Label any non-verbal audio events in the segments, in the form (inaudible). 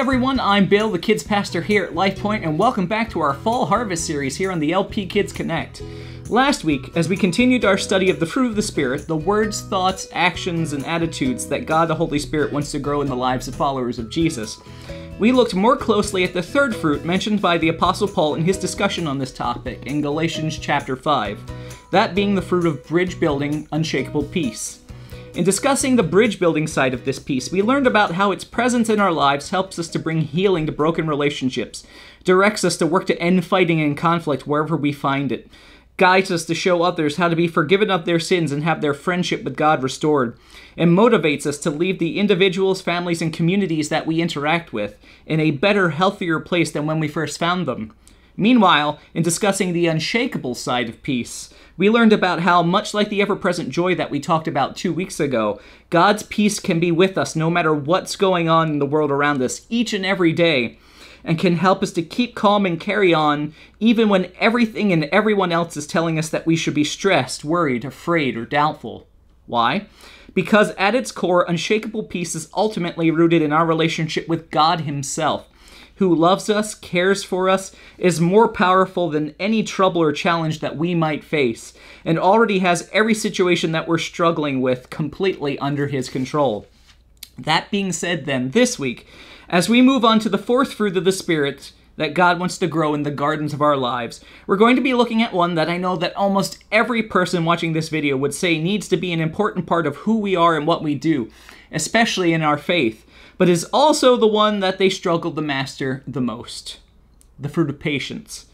everyone, I'm Bill, the kids pastor here at LifePoint, and welcome back to our Fall Harvest series here on the LP Kidz Connect. Last week, as we continued our study of the fruit of the Spirit, the words, thoughts, actions, and attitudes that God the Holy Spirit wants to grow in the lives of followers of Jesus, we looked more closely at the third fruit mentioned by the Apostle Paul in his discussion on this topic in Galatians chapter 5, that being the fruit of bridge building, unshakable peace. In discussing the bridge building side of this peace, we learned about how its presence in our lives helps us to bring healing to broken relationships, directs us to work to end fighting and conflict wherever we find it, guides us to show others how to be forgiven of their sins and have their friendship with God restored, and motivates us to leave the individuals, families, and communities that we interact with in a better, healthier place than when we first found them. Meanwhile, in discussing the unshakable side of peace, we learned about how, much like the ever present joy that we talked about two weeks ago, God's peace can be with us no matter what's going on in the world around us each and every day, and can help us to keep calm and carry on even when everything and everyone else is telling us that we should be stressed, worried, afraid, or doubtful. Why? Because at its core, unshakable peace is ultimately rooted in our relationship with God Himself who loves us, cares for us, is more powerful than any trouble or challenge that we might face, and already has every situation that we're struggling with completely under his control. That being said, then, this week, as we move on to the fourth fruit of the Spirit, that God wants to grow in the gardens of our lives. We're going to be looking at one that I know that almost every person watching this video would say needs to be an important part of who we are and what we do, especially in our faith but is also the one that they struggle to master the most the fruit of patience.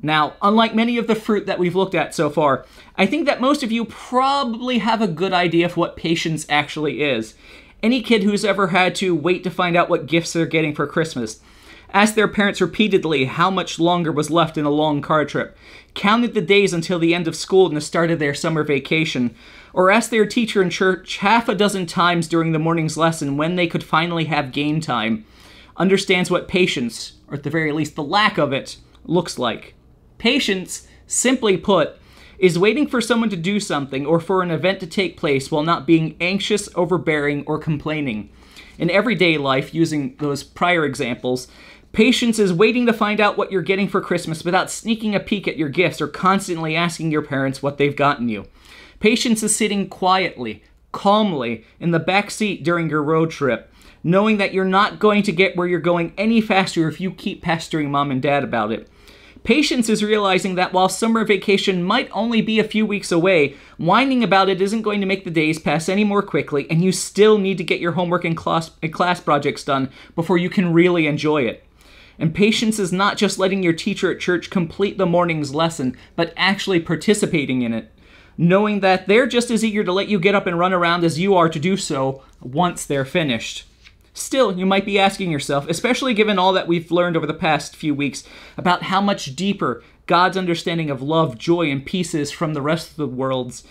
Now, unlike many of the fruit that we've looked at so far, I think that most of you probably have a good idea of what patience actually is. Any kid who's ever had to wait to find out what gifts they're getting for Christmas, asked their parents repeatedly how much longer was left in a long car trip, counted the days until the end of school and the start of their summer vacation, or asked their teacher in church half a dozen times during the morning's lesson when they could finally have game time, understands what patience, or at the very least the lack of it, looks like. Patience, simply put, is waiting for someone to do something or for an event to take place while not being anxious, overbearing, or complaining. In everyday life, using those prior examples, patience is waiting to find out what you're getting for Christmas without sneaking a peek at your gifts or constantly asking your parents what they've gotten you. Patience is sitting quietly, calmly in the back seat during your road trip, knowing that you're not going to get where you're going any faster if you keep pestering mom and dad about it. Patience is realizing that while summer vacation might only be a few weeks away, whining about it isn't going to make the days pass any more quickly, and you still need to get your homework and class, and class projects done before you can really enjoy it. And patience is not just letting your teacher at church complete the morning's lesson, but actually participating in it knowing that they're just as eager to let you get up and run around as you are to do so once they're finished. Still, you might be asking yourself, especially given all that we've learned over the past few weeks about how much deeper God's understanding of love, joy, and peace is from the rest of the world's,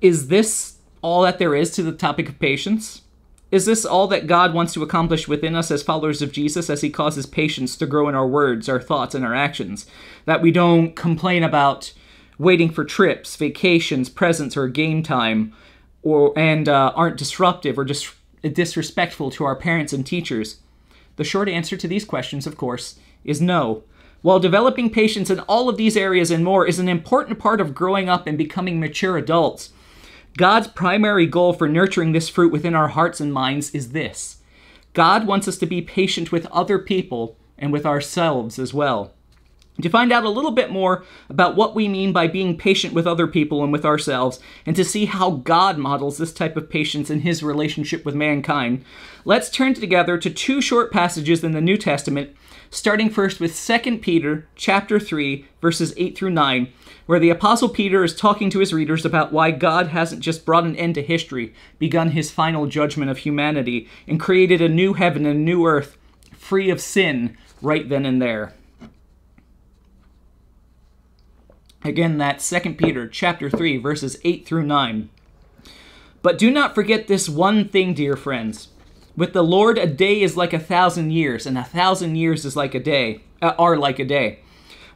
is this all that there is to the topic of patience? Is this all that God wants to accomplish within us as followers of Jesus as He causes patience to grow in our words, our thoughts, and our actions? That we don't complain about waiting for trips, vacations, presents, or game time, or and uh, aren't disruptive or dis- disrespectful to our parents and teachers? The short answer to these questions, of course, is no. While developing patience in all of these areas and more is an important part of growing up and becoming mature adults, God's primary goal for nurturing this fruit within our hearts and minds is this God wants us to be patient with other people and with ourselves as well. To find out a little bit more about what we mean by being patient with other people and with ourselves, and to see how God models this type of patience in his relationship with mankind, let's turn together to two short passages in the New Testament, starting first with 2 Peter chapter 3, verses 8 through 9, where the apostle Peter is talking to his readers about why God hasn't just brought an end to history, begun his final judgment of humanity, and created a new heaven and a new earth free of sin right then and there. Again, that's 2 Peter chapter 3, verses 8 through 9. But do not forget this one thing, dear friends. With the Lord, a day is like a thousand years, and a thousand years is like a day, uh, are like a day.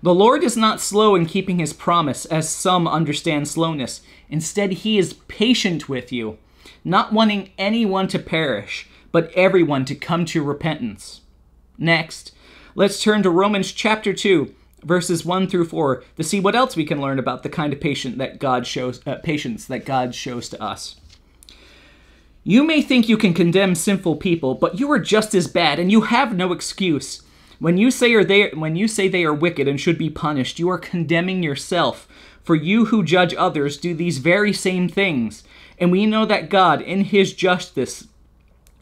The Lord is not slow in keeping his promise, as some understand slowness. Instead, he is patient with you, not wanting anyone to perish, but everyone to come to repentance. Next, let's turn to Romans chapter 2, verses 1 through 4 to see what else we can learn about the kind of patient that God shows uh, patience that God shows to us. You may think you can condemn sinful people, but you are just as bad and you have no excuse. When you say are they when you say they are wicked and should be punished, you are condemning yourself. For you who judge others do these very same things. And we know that God, in his justice,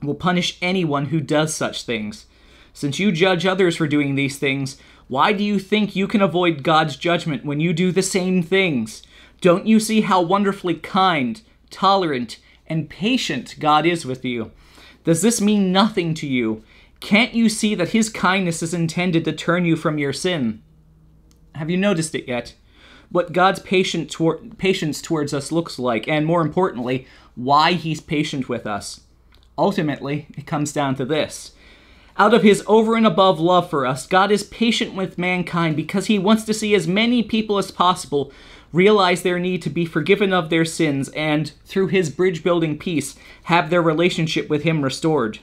will punish anyone who does such things. Since you judge others for doing these things, why do you think you can avoid God's judgment when you do the same things? Don't you see how wonderfully kind, tolerant, and patient God is with you? Does this mean nothing to you? Can't you see that His kindness is intended to turn you from your sin? Have you noticed it yet? What God's patient patience towards us looks like, and more importantly, why He's patient with us. Ultimately, it comes down to this. Out of his over and above love for us, God is patient with mankind because he wants to see as many people as possible realize their need to be forgiven of their sins and, through his bridge building peace, have their relationship with him restored.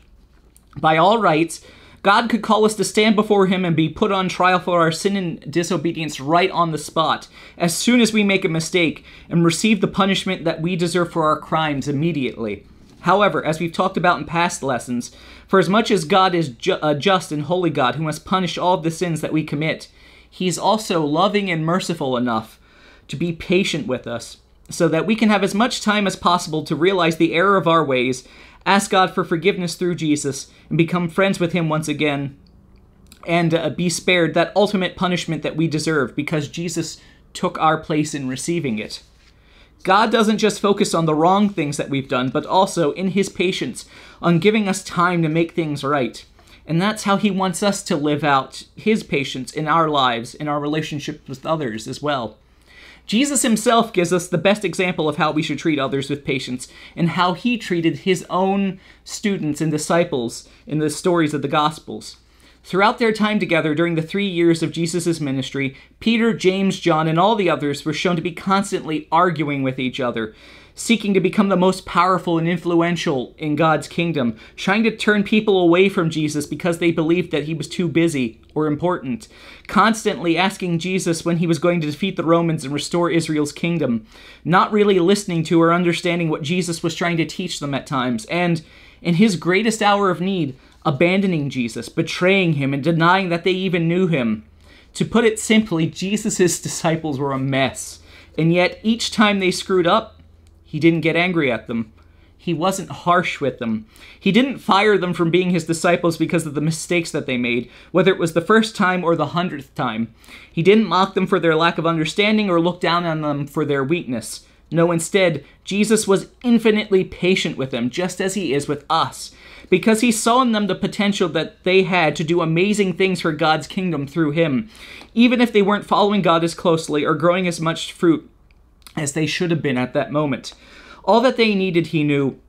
By all rights, God could call us to stand before Him and be put on trial for our sin and disobedience right on the spot, as soon as we make a mistake, and receive the punishment that we deserve for our crimes immediately. However, as we've talked about in past lessons, for as much as God is ju- a just and holy God who must punish all of the sins that we commit, He's also loving and merciful enough to be patient with us, so that we can have as much time as possible to realize the error of our ways ask God for forgiveness through Jesus, and become friends with Him once again, and uh, be spared that ultimate punishment that we deserve because Jesus took our place in receiving it. God doesn't just focus on the wrong things that we've done, but also, in His patience, on giving us time to make things right. And that's how He wants us to live out His patience in our lives, in our relationships with others as well. Jesus himself gives us the best example of how we should treat others with patience and how he treated his own students and disciples in the stories of the Gospels. Throughout their time together during the three years of Jesus' ministry, Peter, James, John, and all the others were shown to be constantly arguing with each other, seeking to become the most powerful and influential in God's kingdom, trying to turn people away from Jesus because they believed that he was too busy or important, constantly asking Jesus when he was going to defeat the Romans and restore Israel's kingdom, not really listening to or understanding what Jesus was trying to teach them at times, and in his greatest hour of need, abandoning Jesus, betraying him, and denying that they even knew him. To put it simply, Jesus' disciples were a mess. And yet, each time they screwed up, he didn't get angry at them. He wasn't harsh with them. He didn't fire them from being his disciples because of the mistakes that they made, whether it was the first time or the hundredth time. He didn't mock them for their lack of understanding or look down on them for their weakness. No, instead, Jesus was infinitely patient with them, just as he is with us because he saw in them the potential that they had to do amazing things for God's kingdom through him, even if they weren't following God as closely or growing as much fruit as they should have been at that moment. All that they needed, he knew,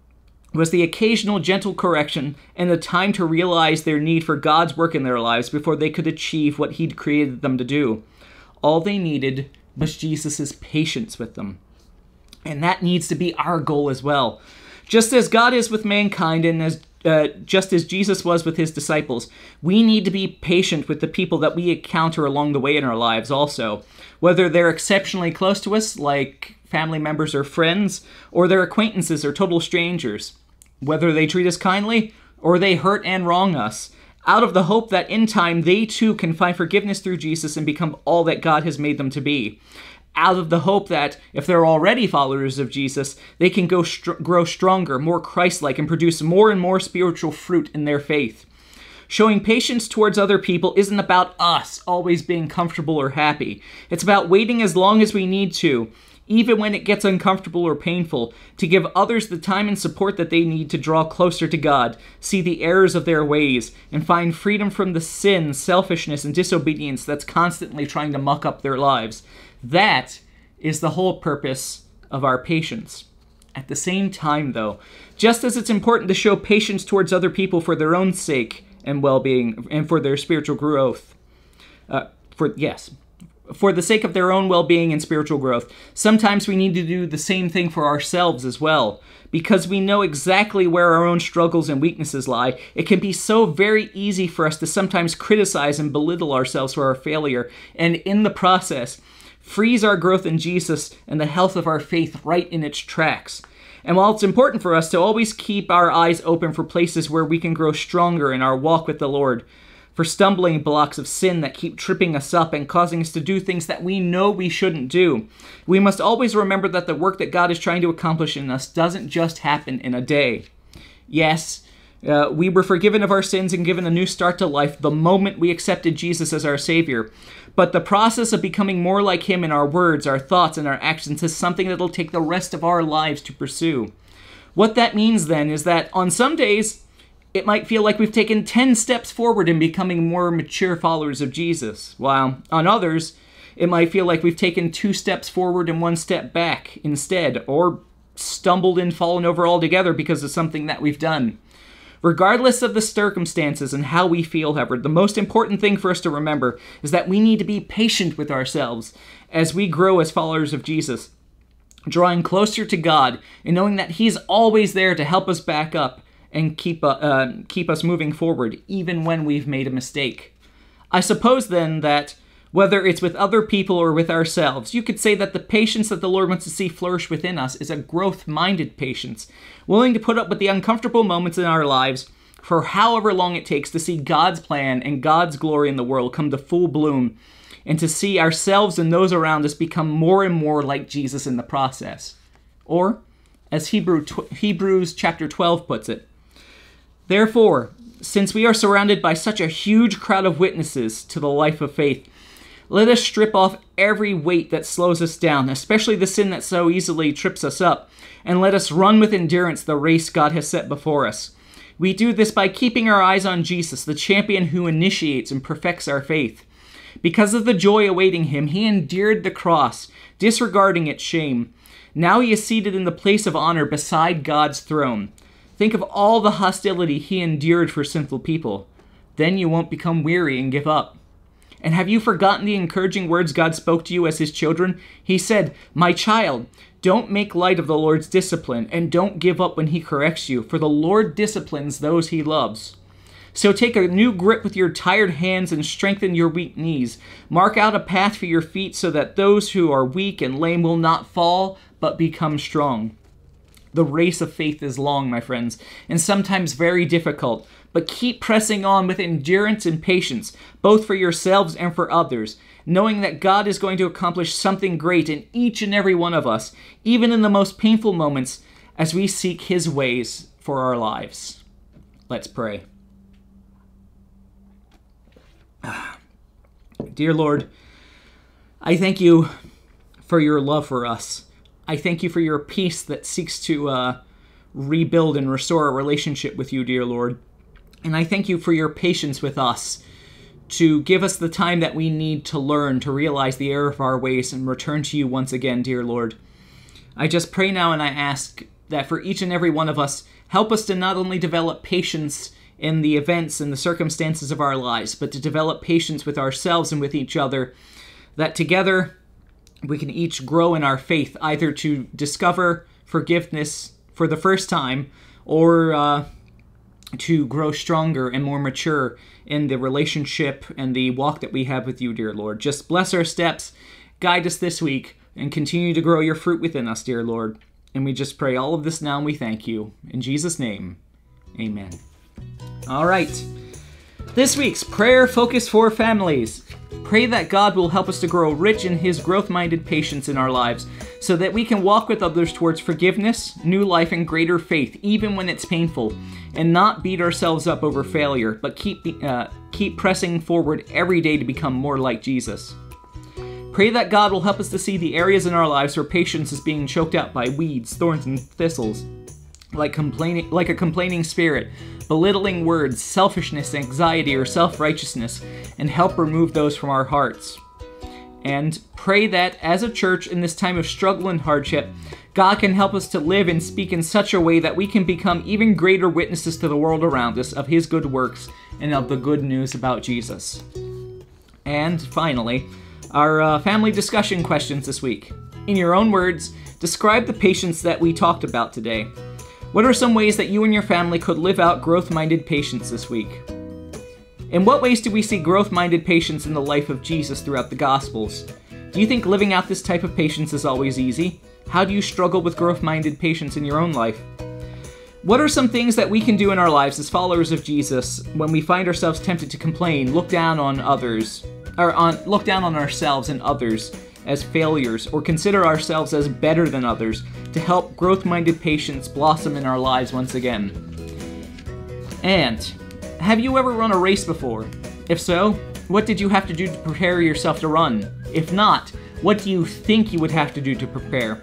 was the occasional gentle correction and the time to realize their need for God's work in their lives before they could achieve what He'd created them to do. All they needed was Jesus' patience with them. And that needs to be our goal as well. Just as God is with mankind and as uh, just as Jesus was with his disciples, we need to be patient with the people that we encounter along the way in our lives also. Whether they're exceptionally close to us, like family members or friends, or they're acquaintances or total strangers. Whether they treat us kindly or they hurt and wrong us, out of the hope that in time they too can find forgiveness through Jesus and become all that God has made them to be out of the hope that if they're already followers of Jesus, they can go grow stronger, more Christ like, and produce more and more spiritual fruit in their faith. Showing patience towards other people isn't about us always being comfortable or happy. It's about waiting as long as we need to, even when it gets uncomfortable or painful, to give others the time and support that they need to draw closer to God, see the errors of their ways, and find freedom from the sin, selfishness, and disobedience that's constantly trying to muck up their lives. That is the whole purpose of our patience. At the same time, though, just as it's important to show patience towards other people for their own sake and well being and for their spiritual growth, uh, for yes, for the sake of their own well being and spiritual growth. Sometimes we need to do the same thing for ourselves as well. Because we know exactly where our own struggles and weaknesses lie, it can be so very easy for us to sometimes criticize and belittle ourselves for our failure, and in the process, freeze our growth in Jesus and the health of our faith right in its tracks. And while it's important for us to always keep our eyes open for places where we can grow stronger in our walk with the Lord, for stumbling blocks of sin that keep tripping us up and causing us to do things that we know we shouldn't do. We must always remember that the work that God is trying to accomplish in us doesn't just happen in a day. Yes, uh, we were forgiven of our sins and given a new start to life the moment we accepted Jesus as our Savior. But the process of becoming more like Him in our words, our thoughts, and our actions is something that'll take the rest of our lives to pursue. What that means then is that on some days, it might feel like we've taken 10 steps forward in becoming more mature followers of Jesus, while on others, it might feel like we've taken two steps forward and one step back instead, or stumbled and fallen over altogether because of something that we've done. Regardless of the circumstances and how we feel, however, the most important thing for us to remember is that we need to be patient with ourselves as we grow as followers of Jesus, drawing closer to God and knowing that He's always there to help us back up and keep, uh, keep us moving forward, even when we've made a mistake. I suppose then that whether it's with other people or with ourselves, you could say that the patience that the Lord wants to see flourish within us is a growth minded patience, willing to put up with the uncomfortable moments in our lives for however long it takes to see God's plan and God's glory in the world come to full bloom, and to see ourselves and those around us become more and more like Jesus in the process. Or, as Hebrew, Hebrews chapter 12 puts it, Therefore, since we are surrounded by such a huge crowd of witnesses to the life of faith, let us strip off every weight that slows us down, especially the sin that so easily trips us up, and let us run with endurance the race God has set before us. We do this by keeping our eyes on Jesus, the champion who initiates and perfects our faith. Because of the joy awaiting him, he endured the cross, disregarding its shame. Now he is seated in the place of honor beside God's throne. Think of all the hostility he endured for sinful people. Then you won't become weary and give up. And have you forgotten the encouraging words God spoke to you as his children? He said, My child, don't make light of the Lord's discipline, and don't give up when he corrects you, for the Lord disciplines those he loves. So take a new grip with your tired hands and strengthen your weak knees. Mark out a path for your feet so that those who are weak and lame will not fall, but become strong. The race of faith is long, my friends, and sometimes very difficult, but keep pressing on with endurance and patience, both for yourselves and for others, knowing that God is going to accomplish something great in each and every one of us, even in the most painful moments, as we seek His ways for our lives. Let's pray. (sighs) Dear Lord, I thank you for your love for us. I thank you for your peace that seeks to uh, rebuild and restore a relationship with you, dear Lord. And I thank you for your patience with us to give us the time that we need to learn to realize the error of our ways and return to you once again, dear Lord. I just pray now and I ask that for each and every one of us, help us to not only develop patience in the events and the circumstances of our lives, but to develop patience with ourselves and with each other, that together we can each grow in our faith, either to discover forgiveness for the first time or uh, to grow stronger and more mature in the relationship and the walk that we have with you, dear Lord. Just bless our steps, guide us this week, and continue to grow your fruit within us, dear Lord. And we just pray all of this now and we thank you. In Jesus' name, amen. All right. This week's prayer focus for families. Pray that God will help us to grow rich in His growth minded patience in our lives so that we can walk with others towards forgiveness, new life, and greater faith, even when it's painful, and not beat ourselves up over failure, but keep, uh, keep pressing forward every day to become more like Jesus. Pray that God will help us to see the areas in our lives where patience is being choked out by weeds, thorns, and thistles, like complaining, like a complaining spirit, belittling words, selfishness, anxiety, or self righteousness, and help remove those from our hearts. And pray that, as a church in this time of struggle and hardship, God can help us to live and speak in such a way that we can become even greater witnesses to the world around us of His good works and of the good news about Jesus. And finally, Our uh, family discussion questions this week. In your own words, describe the patience that we talked about today. What are some ways that you and your family could live out growth minded patience this week? In what ways do we see growth minded patience in the life of Jesus throughout the Gospels? Do you think living out this type of patience is always easy? How do you struggle with growth minded patience in your own life? What are some things that we can do in our lives as followers of Jesus when we find ourselves tempted to complain, look down on others, or on look down on ourselves and others as failures, or consider ourselves as better than others to help growth-minded patience blossom in our lives once again? And have you ever run a race before? If so, what did you have to do to prepare yourself to run? If not, what do you think you would have to do to prepare?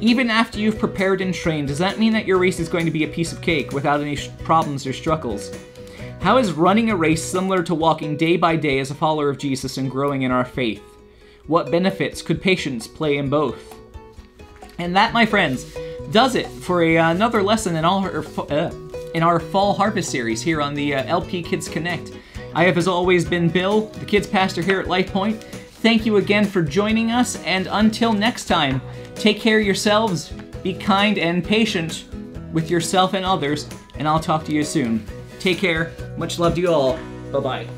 Even after you've prepared and trained, does that mean that your race is going to be a piece of cake without any problems or struggles? How is running a race similar to walking day by day as a follower of Jesus and growing in our faith? What benefits could patience play in both? And that, my friends, does it for a, another lesson in, all our, uh, in our Fall Harvest series here on the uh, LP Kidz Connect. I have, as always, been Bill, the kids pastor here at LifePoint. Thank you again for joining us, and until next time, take care of yourselves, be kind and patient with yourself and others, and I'll talk to you soon. Take care. Much love to you all. Bye bye.